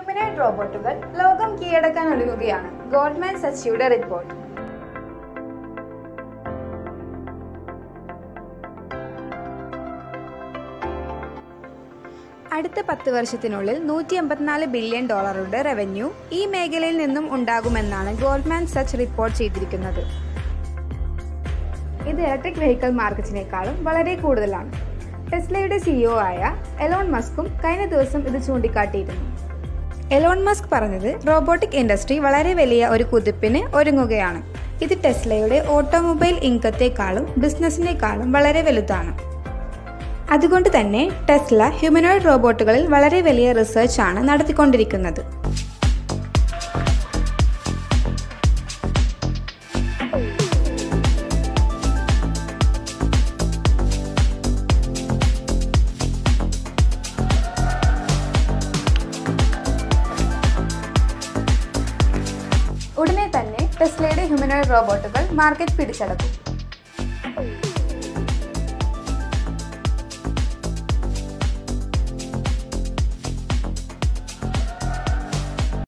Humanoid റോബോട്ടുകൾ ലോകം കീഴടക്കാൻ ഒരുങ്ങുകയാണ്. ഗോൾഡ്മാൻ സച്ചിയുടെ റിപ്പോർട്ട് അടുത്ത പത്ത് വർഷത്തിനുള്ളിൽ നൂറ്റി എൺപത്തിനാല് ബില്യൺ ഡോളറുടെ റവന്യൂ ഈ മേഖലയിൽ നിന്നും ഉണ്ടാകുമെന്നാണ് ഗോൾഡ്മാൻ സച്ച് റിപ്പോർട്ട് ചെയ്തിരിക്കുന്നത്. ഇത് ഇലക്ട്രിക് വെഹിക്കിൾ മാർക്കറ്റിനേക്കാളും വളരെ കൂടുതലാണ്. ടെസ്ലയുടെ സിഇഒ ആയ എലോൺ മസ്കും കഴിഞ്ഞ ദിവസം ഇത് ചൂണ്ടിക്കാട്ടിയിരുന്നു. എലോൺ മസ്ക് പറഞ്ഞത് റോബോട്ടിക് ഇൻഡസ്ട്രി വളരെ വലിയ ഒരു കുതിപ്പിന് ഒരുങ്ങുകയാണ്. ഇത് ടെസ്ലയുടെ ഓട്ടോമൊബൈൽ ഇൻകത്തെക്കാളും ബിസിനസ്സിനേക്കാളും വളരെ വലുതാണ്. അതുകൊണ്ട് തന്നെ ടെസ്ല ഹ്യൂമനോയിഡ് റോബോട്ടുകളിൽ വളരെ വലിയ റിസർച്ചാണ് നടത്തിക്കൊണ്ടിരിക്കുന്നത്. ഉടനെ തന്നെ ടെസ്ലയുടെ ഹ്യൂമനോയിഡ് റോബോട്ടുകൾ മാർക്കറ്റ് പിടിച്ചടക്കും.